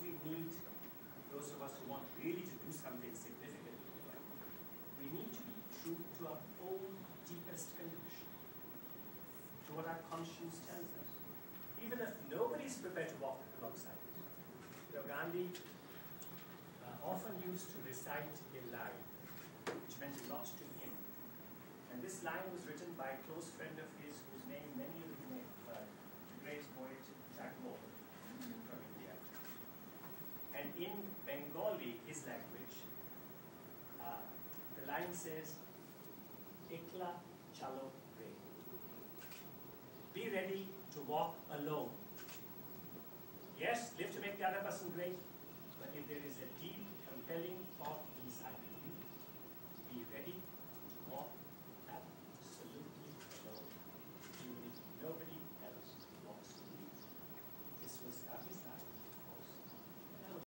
we need those of us who want really to do something significant. We need to be true to our own deepest conviction, to what our conscience tells us, even if nobody is prepared to walk alongside us. You know, Gandhi uh, often used to recite a line which meant a lot to him. And this line was written by a close friend of his whose name many in Bengali, his language, uh, the line says, Ekla chalo re. Be ready to walk alone. Yes, live to make the other person great, but if there is